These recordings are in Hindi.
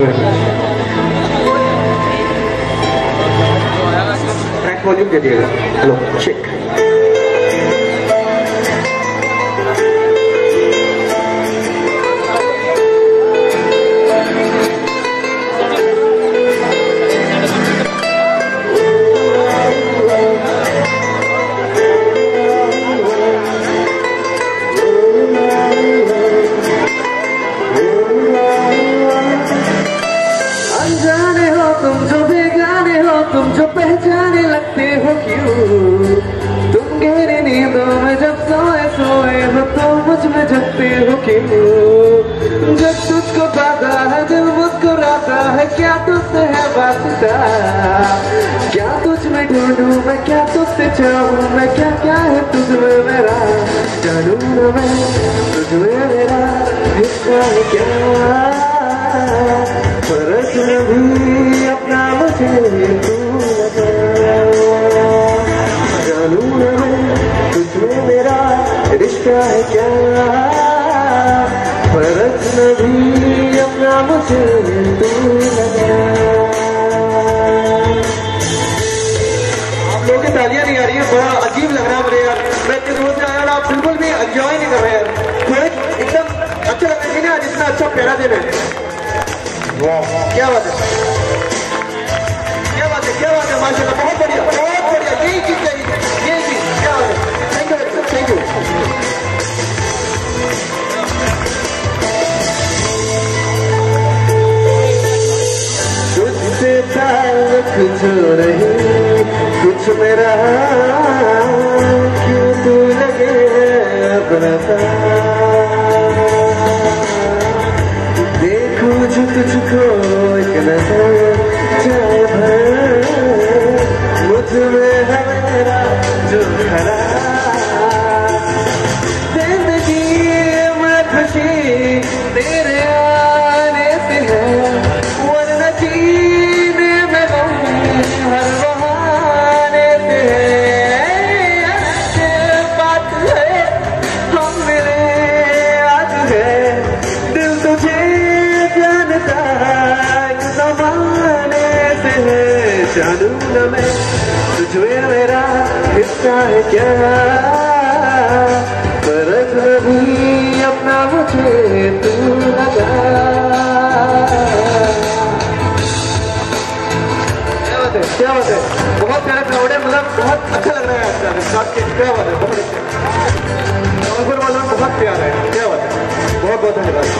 Track volume jadi lo cek. जगते जब तुझको पाता है, दिल मुस्कुराता है, क्या तुझसे है वास्ता? क्या तुझ में ढूंढूं, मैं क्या तुझसे चाहूँ, मैं क्या क्या है तुझ में मेरा? जानू मैं तुझ में मेरा हिस्सा है क्या? फ़र्क भी अपना मुझे तू जानू मैं तुझमें मेरा रिश्ता है क्या? तालियाँ नहीं आ रही है बड़ा अजीब लग रहा है मेरे यार। मैं इतने दूर से आया और आप बिल्कुल भी एंजॉय नहीं कर रहे यार एकदम अच्छा लग रहा है ना आज इतना अच्छा प्यारा दिन है। क्या बात है? क्या बात है? क्या बात है? माशाल्लाह जो नहीं कुछ मेरा है जानू न मैं, तुझमें मेरा हिस्सा है क्या? फ़र्क नहीं अपना मुझे तू लगा। क्या बात है बहुत प्यारा मतलब बहुत अच्छा लग रहा है क्या बात है, बहुत अच्छा। बहुत प्यार है, क्या बात है? बहुत बहुत धन्यवाद।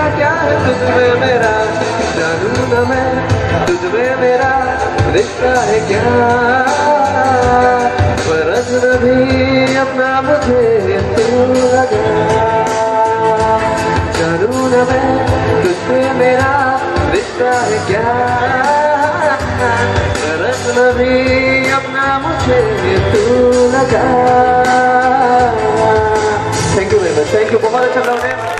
क्या क्या है? तुझमें मेरा जानू न मैं? तुझमें मेरा रिश्ता है क्या? परस भी अपना मुझे तू लगा। जानू न मैं? तुझमें मेरा रिश्ता है क्या? परस भी अपना मुझे तू लगा। Thank you very much thank you बहुत अच्छा लगा